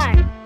fun.